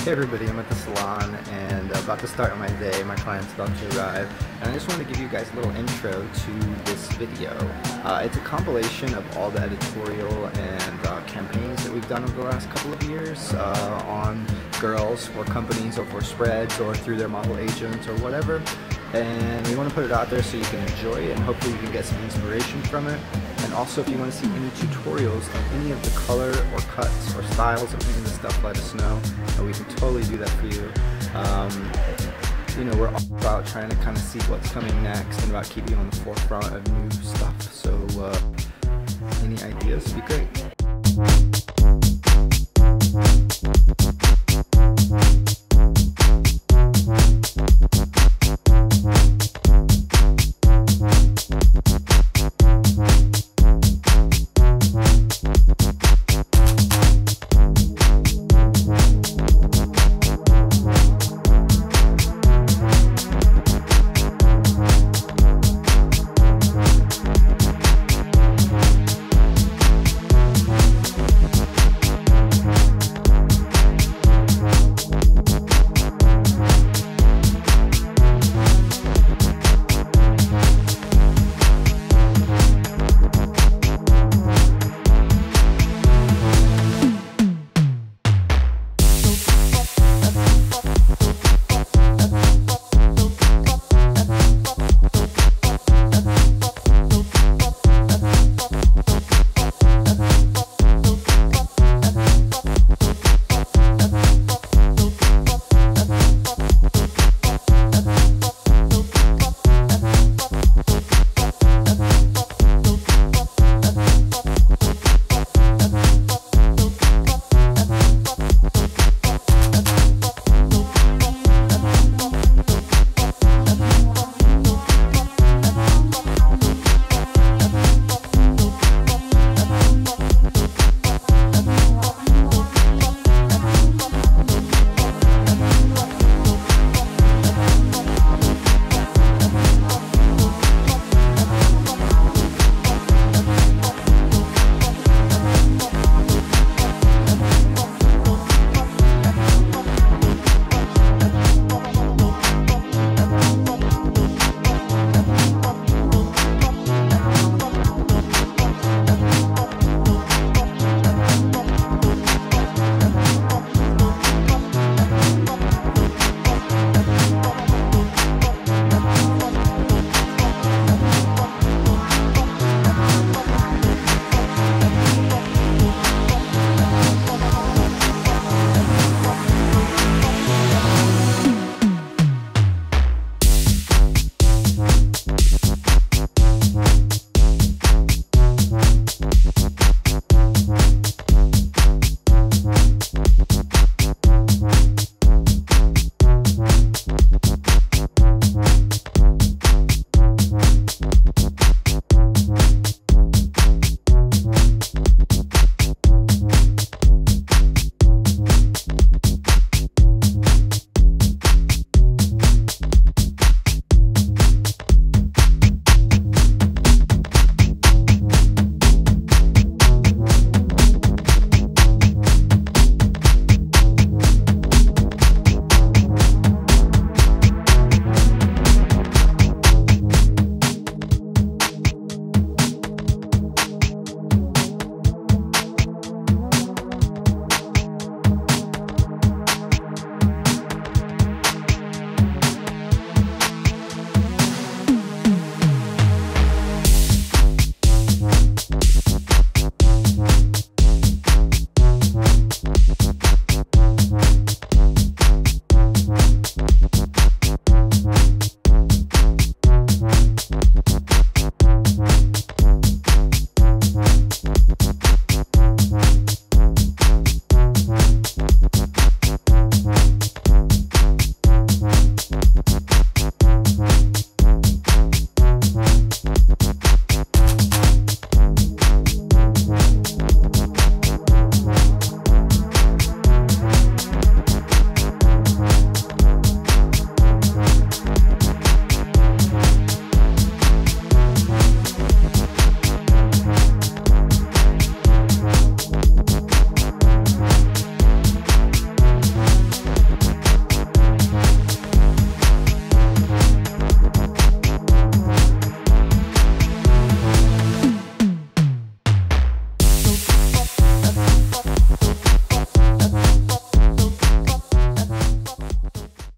Hey everybody, I'm at the salon and about to start my day. My client's about to arrive. And I just wanted to give you guys a little intro to this video. Uh, it's a compilation of all the editorial and uh, campaigns that we've done over the last couple of years uh, on girls for companies or for spreads or through their model agents or whatever. And we want to put it out there so you can enjoy it and hopefully you can get some inspiration from it. And also if you want to see any tutorials of any of the color or cuts or styles of any of the stuff, let us know. And we can totally do that for you. Um, you know, we're all about trying to kind of see what's coming next and about keeping on the forefront of new stuff. So uh, any ideas would be great.